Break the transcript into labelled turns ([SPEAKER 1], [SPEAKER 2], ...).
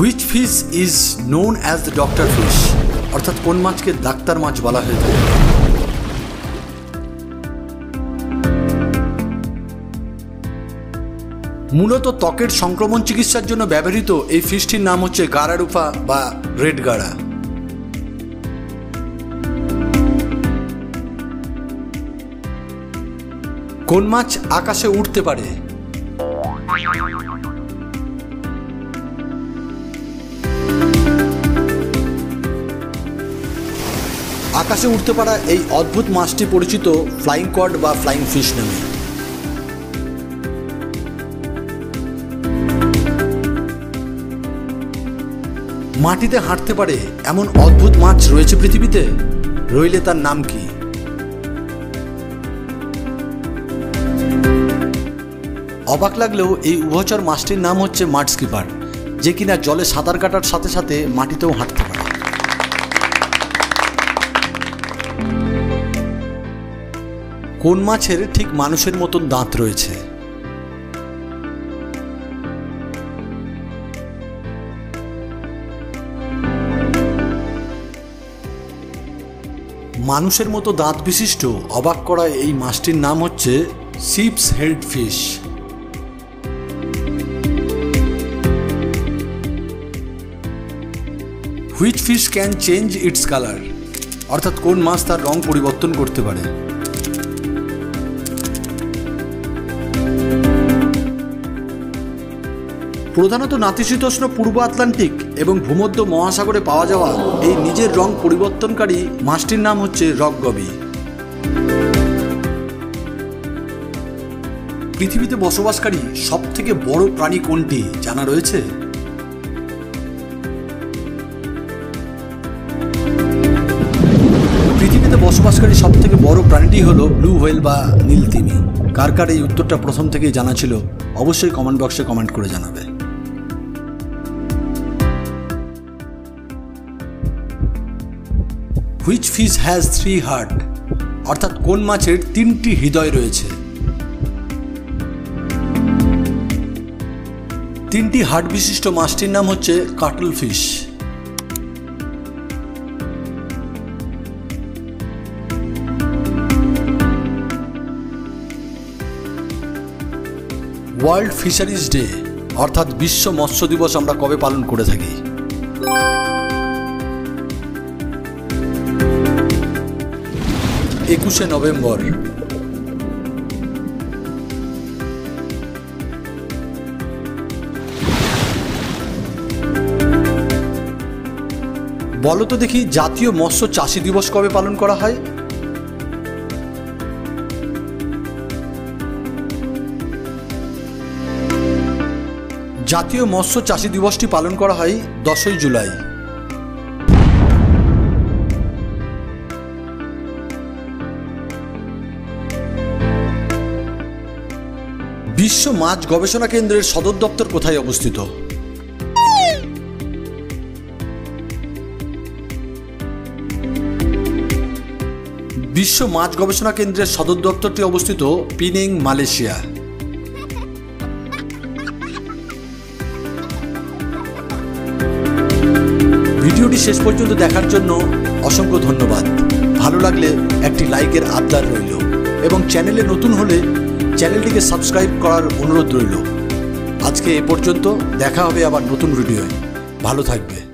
[SPEAKER 1] Which fish is known as the doctor fish অর্থাৎ কোন মাছকে ডাক্তার মাছ বলা হয়ে থাকে মূলত ত্বকের সংক্রমণ চিকিৎসার জন্য ব্যবহৃত এই ফিশটির নাম হচ্ছে গারারুফা বা রেড গাড়া। কোন মাছ আকাশে উঠতে পারে? আকাশে উঠতে পারা এই অদ্ভুত মাছটি পরিচিত ফ্লাইং কড বা ফ্লাইং ফিশ নামে। মাটিতে হাঁটতে পারে এমন অদ্ভুত মাছ রয়েছে পৃথিবীতে? রইলে তার নাম কি? অবাক লাগলেও এই উভচর মাছটির নাম হচ্ছে মাড স্কিপার যে কিনা জলে সাঁতার কাটার সাথে সাথে মাটিতেও হাঁটতে পারে। কোন মাছের ঠিক মানুষের মতন দাঁত রয়েছে? মানুষের মতো দাঁত বিশিষ্ট, অবাক করা এই মাছটির নাম হচ্ছে sheeps head fish. Which fish can change its colour, অর্থাৎ কোন মাছ তার রং পরিবর্তন করতে পারে? প্রধানত নাতিশীতোষ্ণ পূর্ব আটলান্টিক এবং ভূমধ্য মহাসাগরে পাওয়া যাওয়া এই নিজের রং পরিবর্তনকারী মাছটির নাম হচ্ছে রক গবি পৃথিবীতে বসবাসকারী সব থেকে বড় প্রাণী কোনটি জানা রয়েছে? পৃথিবীতে বসবাসকারী সব থেকে বড় প্রাণীটি হলো ব্লু হোয়েল বা নীলতিমি। কার কার এই উত্তরটা প্রথম থেকেই জানা ছিল, অবশ্যই কমেন্ট বক্সে কমেন্ট করে জানাবে। Which fish has three heart অর্থাৎ কোন মাছের তিনটি হৃদয় রয়েছে? তিনটি হার্ট বিশিষ্ট মাছটির নাম হচ্ছে কাটল ফিশ ওয়ার্ল্ড ফিশারিজ ডে অর্থাৎ বিশ্ব মৎস্য দিবস আমরা কবে পালন করে থাকি? একুশে নভেম্বর। বলো তো দেখি, জাতীয় মৎস্য চাষী দিবস কবে পালন করা হয়? জাতীয় মৎস্য চাষী দিবসটি পালন করা হয় দশই জুলাই। বিশ্ব মাছ গবেষণা কেন্দ্রের সদর দপ্তর কোথায় অবস্থিত? বিশ্ব মাছ গবেষণা কেন্দ্রের সদর দপ্তরটি অবস্থিত পিনিং, মালয়েশিয়া। ভিডিওটি শেষ পর্যন্ত দেখার জন্য অসংখ্য ধন্যবাদ। ভালো লাগলে একটি লাইকের আবদার রইল এবং চ্যানেলে নতুন হলে চ্যানেলটিকে সাবস্ক্রাইব করার অনুরোধ রইল। আজকে এ পর্যন্ত দেখা হবে আবার নতুন ভিডিওয়। ভালো থাকবে।